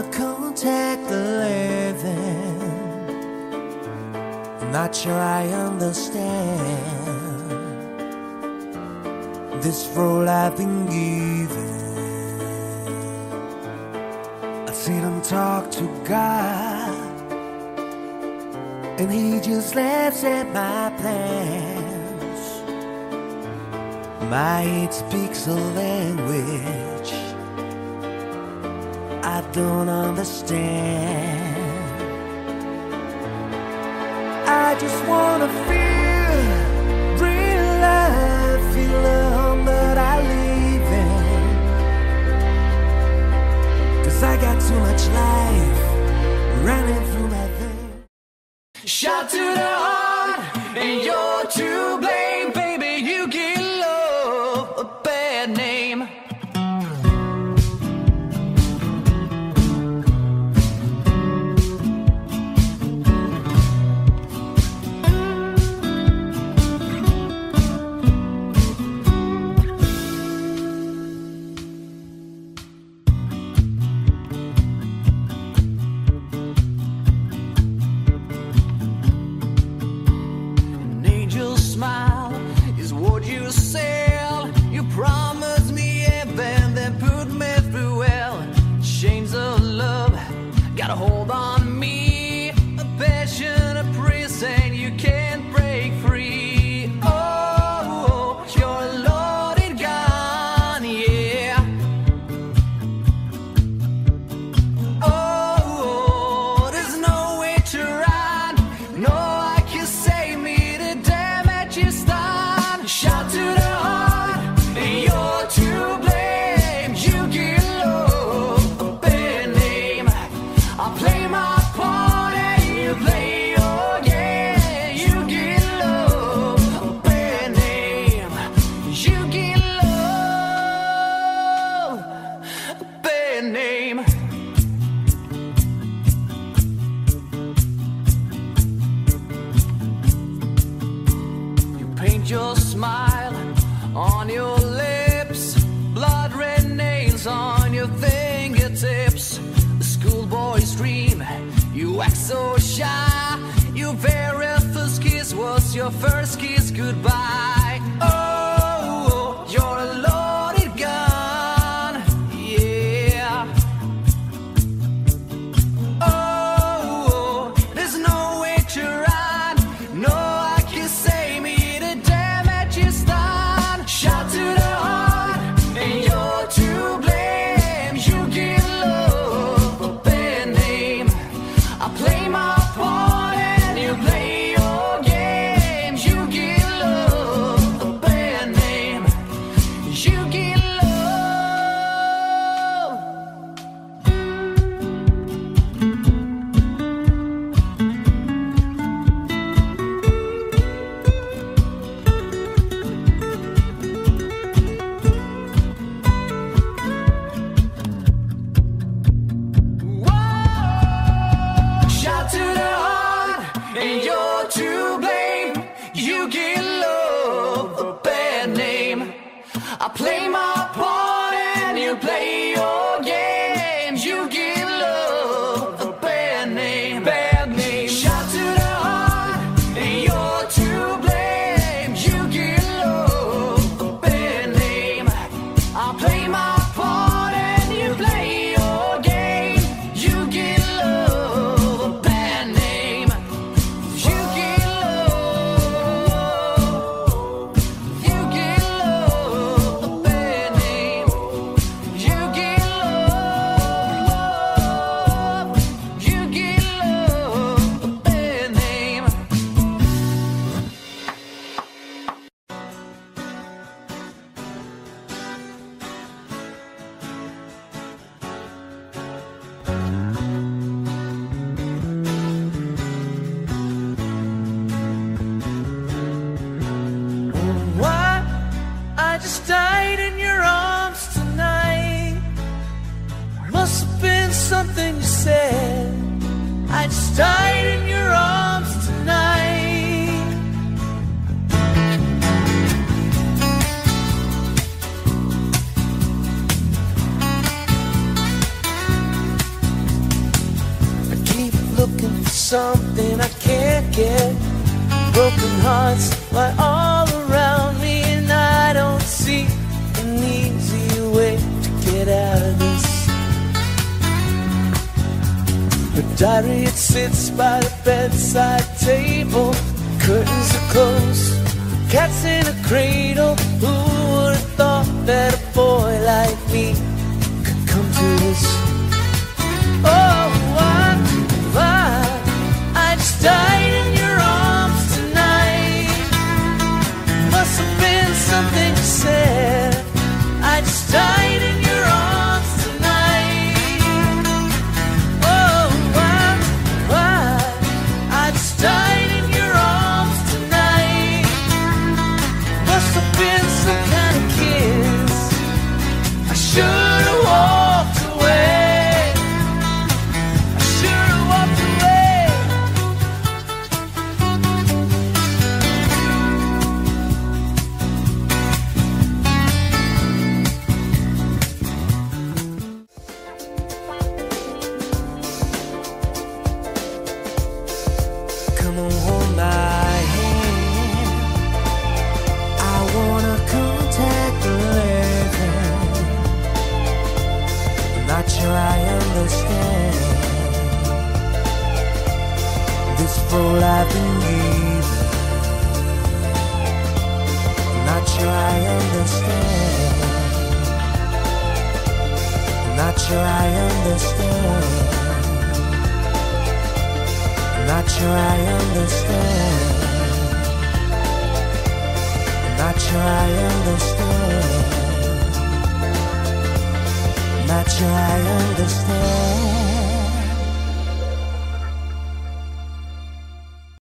I contact the living. I'm not sure I understand this role I've been given. I sit and talk to God, and He just laughs at my plans. My head speaks a language don't understand. I just wanna feel real life, feel the home that I live in. Cause I got too much life running through my veins. Shot to the heart, and you're to blame, baby. You give love a bad name. Your smile on your lips, blood red nails on your fingertips. Schoolboy's dream, you act so shy. Your very first kiss was your first kiss goodbye. I play my something you said. I'd died in your arms tonight. I keep looking for something I can't get. broken hearts lie all Her diary it sits by the bedside table, curtains are closed, cat's in a cradle. Who would have thought that a boy like me could come to this? Given. Not sure I understand. Not sure I understand. Not sure I understand. Not sure I understand. Not sure I understand.